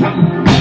Música